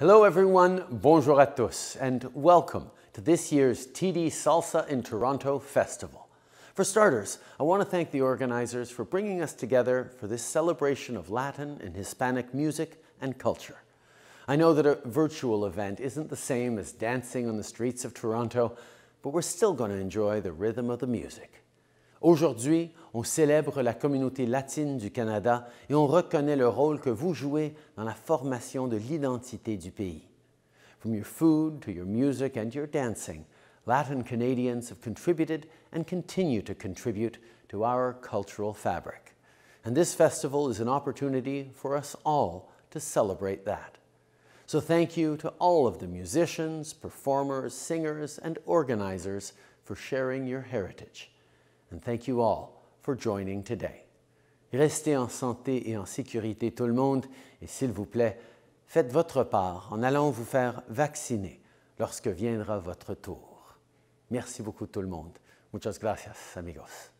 Hello, everyone. Bonjour à tous, and welcome to this year's TD Salsa in Toronto Festival. For starters, I want to thank the organizers for bringing us together for this celebration of Latin and Hispanic music and culture. I know that a virtual event isn't the same as dancing on the streets of Toronto, but we're still going to enjoy the rhythm of the music. Aujourd'hui, on célèbre la communauté latine du Canada et on reconnaît le rôle que vous jouez dans la formation de l'identité du pays. From your food to your music and your dancing, Latin Canadians have contributed and continue to contribute to our cultural fabric. And this festival is an opportunity for us all to celebrate that. So thank you to all of the musicians, performers, singers, and organizers for sharing your heritage. And thank you all for joining today. Restez en santé et en sécurité tout le monde et s'il vous plaît, faites votre part en allant vous faire vacciner lorsque viendra votre tour. Merci beaucoup tout le monde. Muchas gracias, amigos.